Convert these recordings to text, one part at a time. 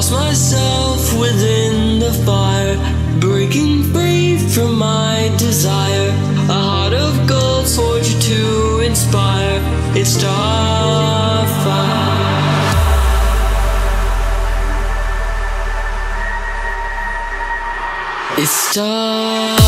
lost myself within the fire, breaking free from my desire. A heart of gold, forged to inspire. It's starfire. It's starfire.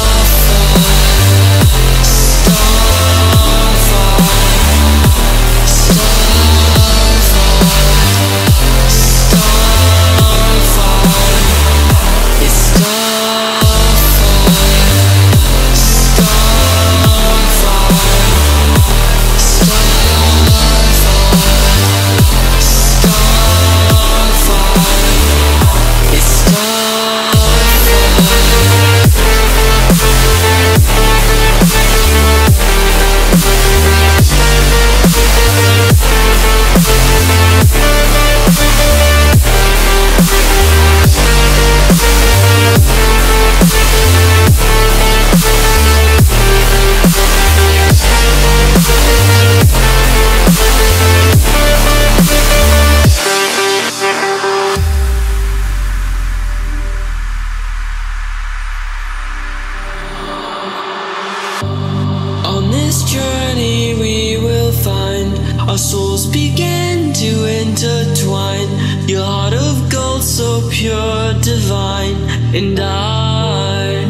So pure, divine, and I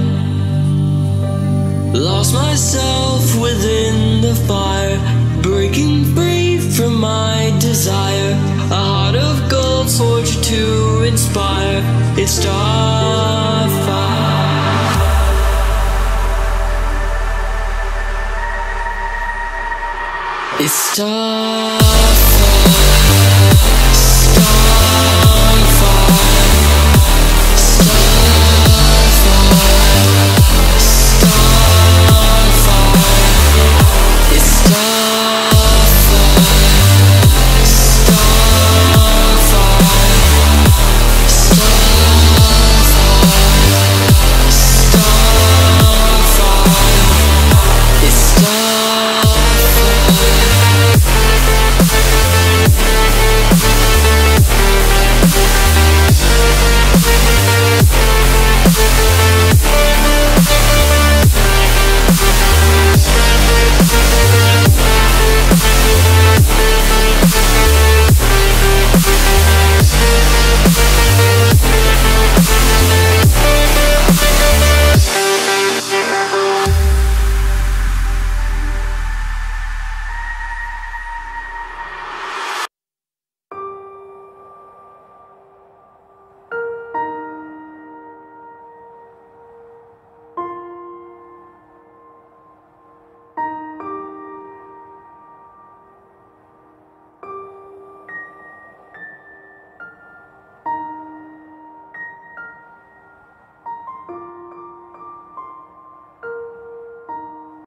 lost myself within the fire, breaking free from my desire. A heart of gold, forged to inspire. It's starfire. It's starfire.